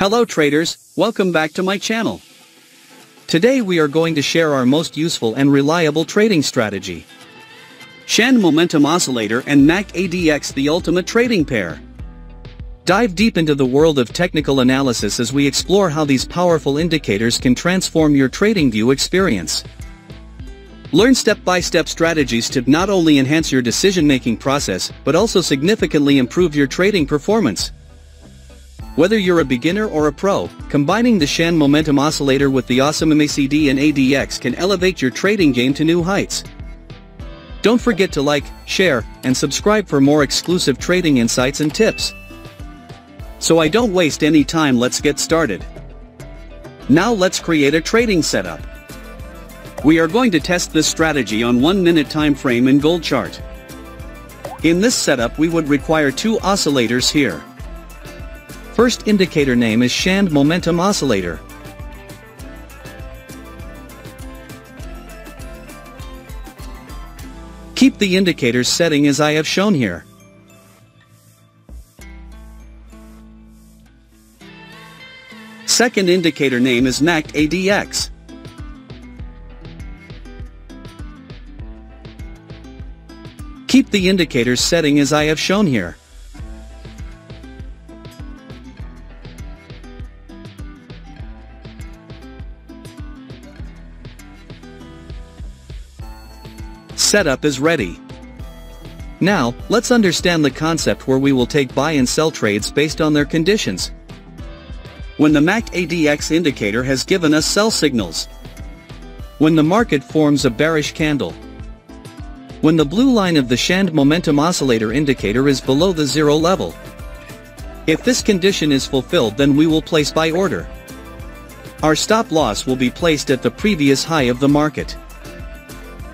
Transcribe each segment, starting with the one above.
Hello traders, welcome back to my channel. Today we are going to share our most useful and reliable trading strategy. Chande Momentum Oscillator and MACD ADX the ultimate trading pair. Dive deep into the world of technical analysis as we explore how these powerful indicators can transform your trading view experience. Learn step-by-step strategies to not only enhance your decision-making process but also significantly improve your trading performance. Whether you're a beginner or a pro, combining the Chande Momentum Oscillator with the awesome MACD and ADX can elevate your trading game to new heights. Don't forget to like, share, and subscribe for more exclusive trading insights and tips. So I don't waste any time let's get started. Now let's create a trading setup. We are going to test this strategy on 1 minute time frame in gold chart. In this setup we would require two oscillators here. First indicator name is Chande Momentum Oscillator. Keep the indicators setting as I have shown here. Second indicator name is MACD ADX. Keep the indicators setting as I have shown here. Setup is ready. Now, let's understand the concept where we will take buy and sell trades based on their conditions. When the MACD ADX indicator has given us sell signals. When the market forms a bearish candle. When the blue line of the Chande Momentum Oscillator indicator is below the zero level. If this condition is fulfilled then we will place buy order. Our stop loss will be placed at the previous high of the market.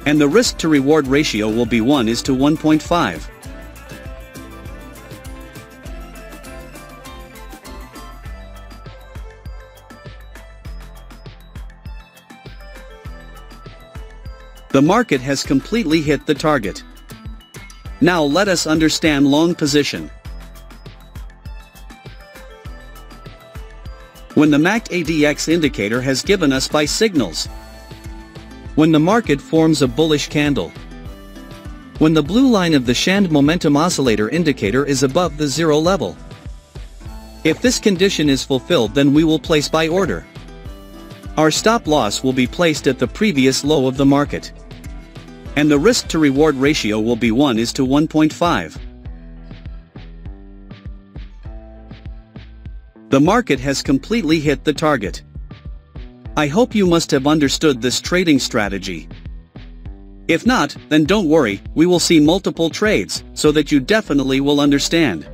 And the risk to reward ratio will be 1 is to 1.5. The market has completely hit the target. Now let us understand long position. When the MACD ADX indicator has given us buy signals, when the market forms a bullish candle. When the blue line of the Chande Momentum Oscillator indicator is above the zero level. If this condition is fulfilled then we will place buy order. Our stop loss will be placed at the previous low of the market. And the risk to reward ratio will be 1 is to 1.5. The market has completely hit the target. I hope you must have understood this trading strategy. If not, then don't worry, we will see multiple trades, so that you definitely will understand.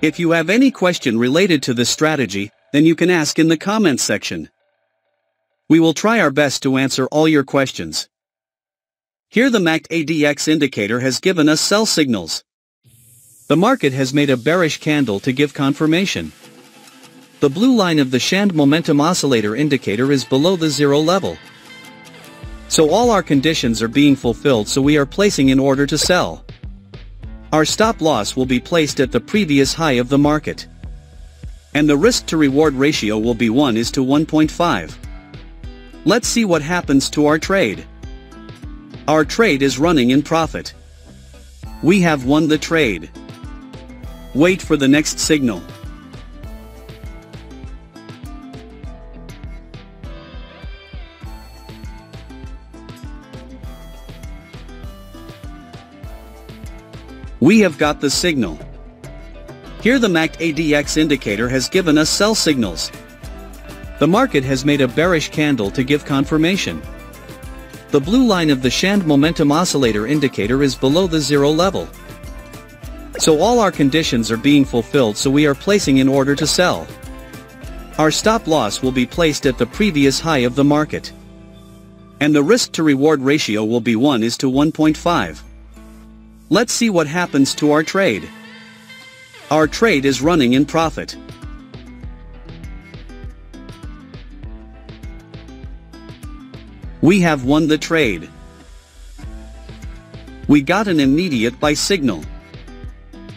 If you have any question related to this strategy, then you can ask in the comments section. We will try our best to answer all your questions. Here the MACD ADX indicator has given us sell signals. The market has made a bearish candle to give confirmation. The blue line of the Chande Momentum Oscillator indicator is below the zero level. So all our conditions are being fulfilled so we are placing in order to sell. Our stop loss will be placed at the previous high of the market. And the risk to reward ratio will be 1 is to 1.5. Let's see what happens to our trade. Our trade is running in profit. We have won the trade. Wait for the next signal. We have got the signal. Here the MACD ADX indicator has given us sell signals. The market has made a bearish candle to give confirmation. The blue line of the Chande Momentum Oscillator indicator is below the zero level. So all our conditions are being fulfilled so we are placing in order to sell. Our stop loss will be placed at the previous high of the market. And the risk to reward ratio will be 1 is to 1.5. Let's see what happens to our trade. Our trade is running in profit. We have won the trade. We got an immediate buy signal.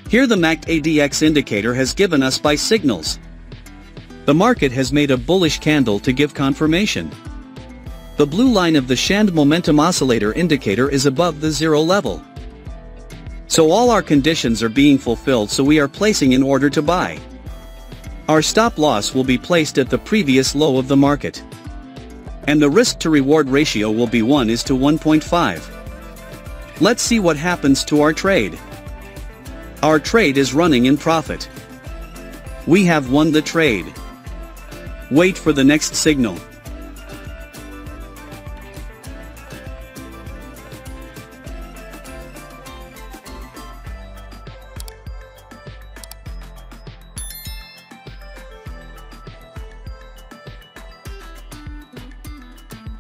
Here the MACD ADX indicator has given us buy signals. The market has made a bullish candle to give confirmation. The blue line of the Chande Momentum Oscillator indicator is above the zero level. So all our conditions are being fulfilled so we are placing in order to buy. Our stop loss will be placed at the previous low of the market. And the risk to reward ratio will be 1 is to 1.5. Let's see what happens to our trade. Our trade is running in profit. We have won the trade. Wait for the next signal.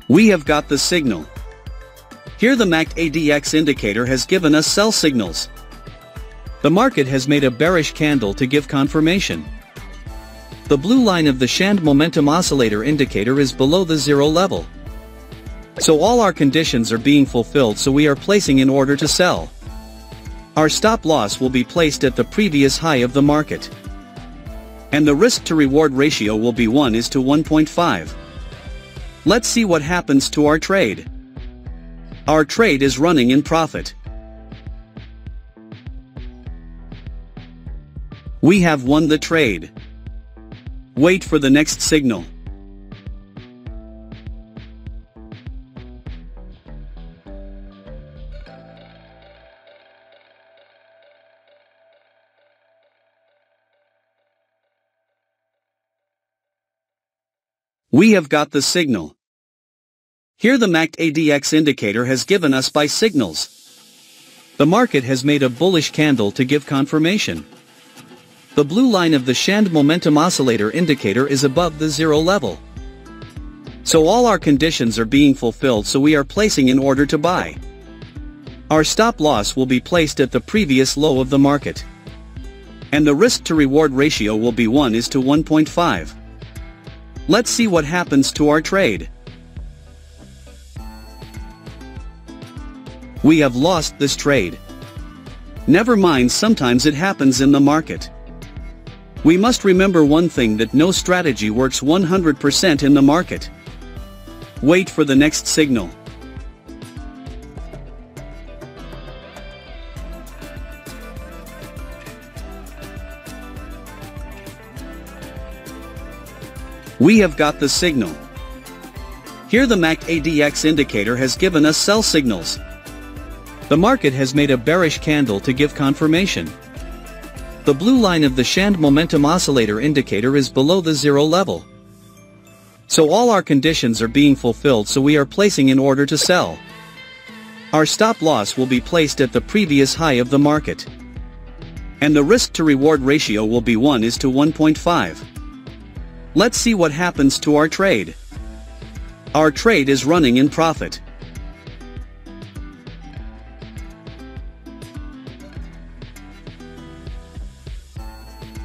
We have got the signal. Here the MACD ADX indicator has given us sell signals. The market has made a bearish candle to give confirmation. The blue line of the Chande Momentum Oscillator indicator is below the zero level. So all our conditions are being fulfilled so we are placing in order to sell. Our stop loss will be placed at the previous high of the market. And the risk to reward ratio will be 1 is to 1.5. Let's see what happens to our trade. Our trade is running in profit. We have won the trade. Wait for the next signal. We have got the signal. Here the MACD ADX indicator has given us buy signals. The market has made a bullish candle to give confirmation. The blue line of the Chande Momentum Oscillator indicator is above the zero level. So all our conditions are being fulfilled so we are placing in order to buy. Our stop loss will be placed at the previous low of the market. And the risk to reward ratio will be 1 is to 1.5. Let's see what happens to our trade. We have lost this trade. Never mind sometimes it happens in the market. We must remember one thing that no strategy works 100% in the market. Wait for the next signal. We have got the signal. Here the MACD ADX indicator has given us sell signals. The market has made a bearish candle to give confirmation. The blue line of the Chande Momentum Oscillator indicator is below the zero level. So all our conditions are being fulfilled so we are placing in order to sell. Our stop loss will be placed at the previous high of the market. And the risk to reward ratio will be 1 is to 1.5. Let's see what happens to our trade. Our trade is running in profit.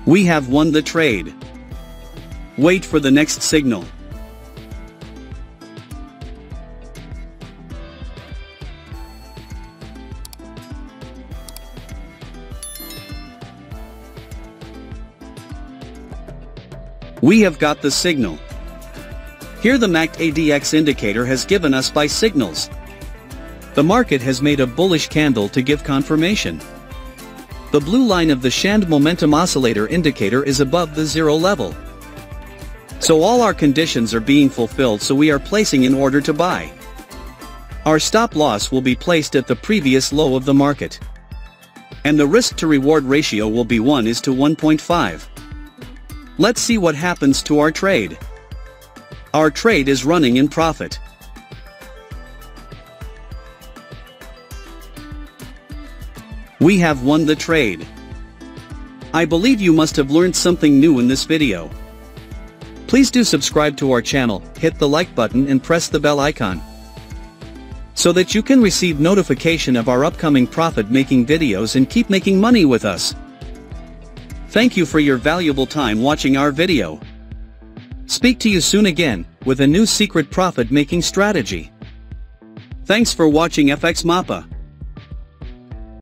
We have won the trade. Wait for the next signal. We have got the signal. Here the MACD ADX indicator has given us buy signals. The market has made a bullish candle to give confirmation. The blue line of the Chande Momentum Oscillator indicator is above the zero level. So all our conditions are being fulfilled so we are placing in order to buy. Our stop loss will be placed at the previous low of the market. And the risk to reward ratio will be 1 is to 1.5. Let's see what happens to our trade. Our trade is running in profit. We have won the trade. I believe you must have learned something new in this video. Please do subscribe to our channel, hit the like button and press the bell icon. So that you can receive notification of our upcoming profit-making videos and keep making money with us. Thank you for your valuable time watching our video. Speak to you soon again, with a new secret profit-making strategy. Thanks for watching FX Mapa.